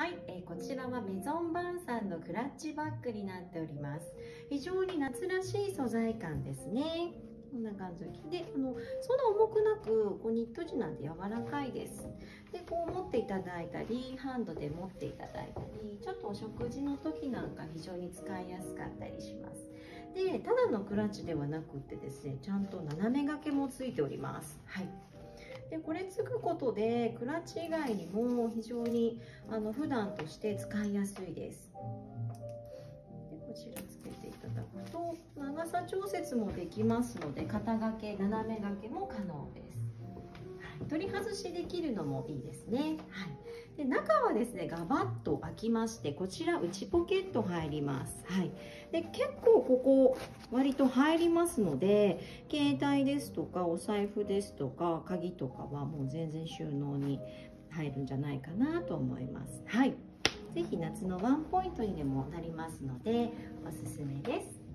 はい、えー、こちらはメゾンバンさんのクラッチバッグになっております。非常に夏らしい素材感ですね。こんな感じであのそんな重くなくこうニット地なんで柔らかいです。でこう持っていただいたりハンドで持っていただいたりちょっとお食事の時なんか非常に使いやすかったりします。でただのクラッチではなくってですねちゃんと斜め掛けもついております。はい。でこれつくことでクラッチ以外にも非常にあの普段として使いやすいです。でこちらつけていただくと長さ調節もできますので肩掛け斜め掛けも可能です。はい。取り外しできるのもいいですね。はい、で中はですねガバッと開きましてこちら内ポケット入ります。はい、で結構ここ割と入りますので携帯ですとかお財布ですとか鍵とかはもう全然収納に入るんじゃないかなと思います。はい、ぜひ夏のワンポイントにでもなりますのでおすすめです。